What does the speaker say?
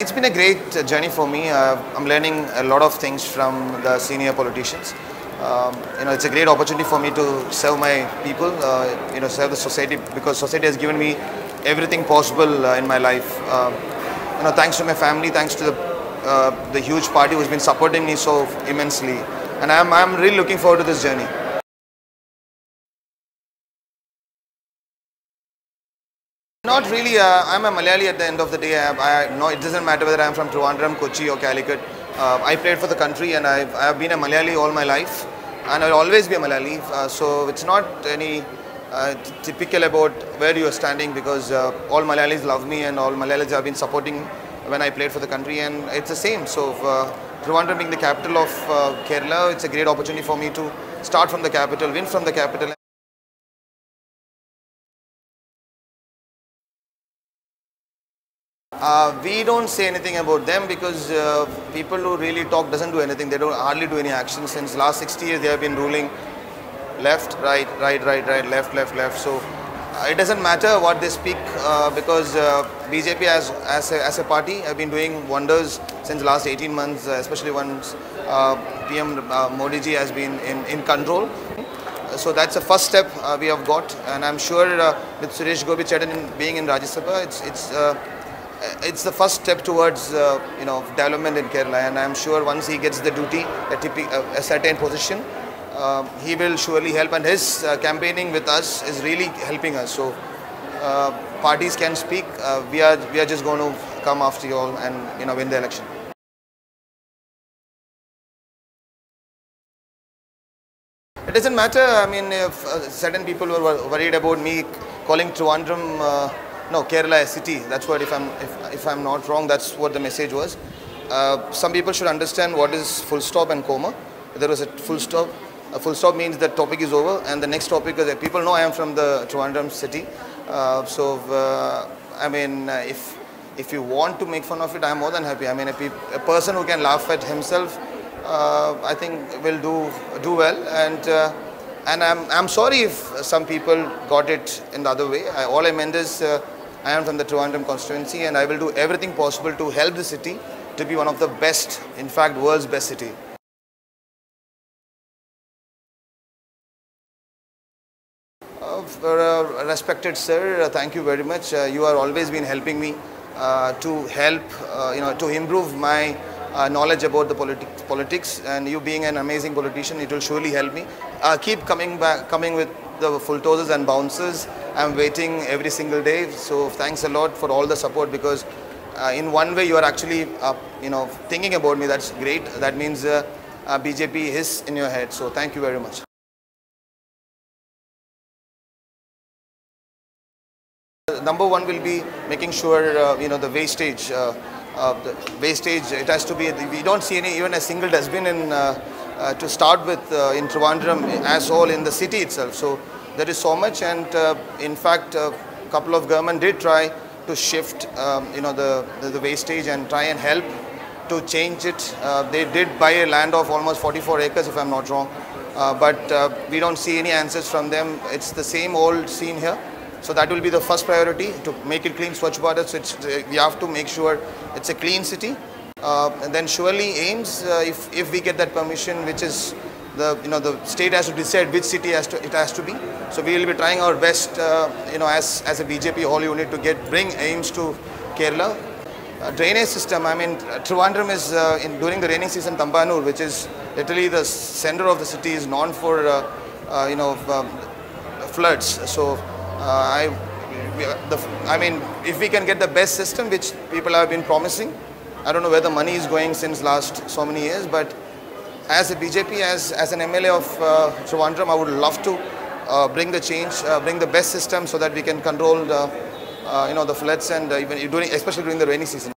It's been a great journey for me. Uh, I'm learning a lot of things from the senior politicians. Um, you know, it's a great opportunity for me to serve my people. Uh, you know, serve the society because society has given me everything possible uh, in my life. Um, you know, thanks to my family, thanks to the uh, the huge party who's been supporting me so immensely, and I'm I'm really looking forward to this journey. Not really. Uh, I'm a Malayali at the end of the day. I, I, no, it doesn't matter whether I'm from Trivandrum, Kochi, or Calicut. Uh, I played for the country, and I've, I've been a Malayali all my life, and I'll always be a Malayali. Uh, so it's not any uh, typical about where you are standing because uh, all Malayalis love me, and all Malayalis have been supporting when I played for the country, and it's the same. So uh, Trivandrum being the capital of Kerala, it's a great opportunity for me to start from the capital, win from the capital. Uh, we don't say anything about them because uh, people who really talk doesn't do anything. They don't hardly do any action. Since last 60 years, they have been ruling left, right, right, right, right, left, left, left. So uh, it doesn't matter what they speak uh, because uh, BJP as as a, as a party have been doing wonders since last 18 months, uh, especially once PM Modi ji has been in in control. So that's the first step we have got, and I'm sure with Suresh Gopi Chetan being in Rajya Sabha, it's it's it's the first step towards uh, you know development in Kerala, and I'm sure once he gets the duty, a, typical, a certain position, uh, he will surely help. And his uh, campaigning with us is really helping us. So parties can speak. we are we are just going to come after you all and you know win the election. It doesn't matter. I mean, if certain people were worried about me calling Trivandrum no Kerala city. That's what if I'm if, if I'm not wrong, that's what the message was. Uh, some people should understand what is full stop and comma. There was a full stop. A full stop means the topic is over, and the next topic is that people know I am from the Trivandrum city. Uh, so uh, I mean, uh, if if you want to make fun of it, I am more than happy. I mean, a, a person who can laugh at himself, uh, I think will do do well and. Uh, and I'm, I'm sorry if some people got it in the other way. I, all I meant is I am from the Trivandrum constituency and I will do everything possible to help the city to be one of the best, in fact, world's best city. Uh, uh, respected sir, uh, thank you very much. Uh, you have always been helping me uh, to help, uh, you know, to improve my knowledge about the politi politics. And you being an amazing politician, it will surely help me. keep coming back, coming with the full tosses and bouncers. I'm waiting every single day. So thanks a lot for all the support because uh, in one way you are actually, uh, you know, thinking about me. That's great. That means uh, BJP is in your head. So thank you very much. Number one will be making sure, you know, the wastage, uh, the wastage, it has to be, we don't see any, even a single dustbin in, uh, uh, to start with in Trivandrum as whole in the city itself. So there is so much and uh, in fact a couple of government did try to shift um, you know the, the, the, wastage and try and help to change it. Uh, they did buy a land of almost 44 acres if I'm not wrong. Uh, but uh, we don't see any answers from them. It's the same old scene here. So that will be the first priority to make it clean Swachh Bharat. So uh, we have to make sure it's a clean city. And then surely AIIMS, if, if we get that permission, which is the you know the state has to decide which city has to it has to be. So we will be trying our best, uh, you know, as as a BJP whole unit to get bring AIIMS to Kerala. Uh, drainage system. I mean, Trivandrum is uh, in during the rainy season. Thampanoor, which is literally the center of the city, is known for uh, uh, you know um, floods. So uh, I. The, I mean, if we can get the best system, which people have been promising, I don't know where the money is going since last so many years, but as a BJP, as, as an MLA of uh, Trivandrum, I would love to uh, bring the change, uh, bring the best system so that we can control the, uh, you know, the floods and uh, even during, especially during the rainy season.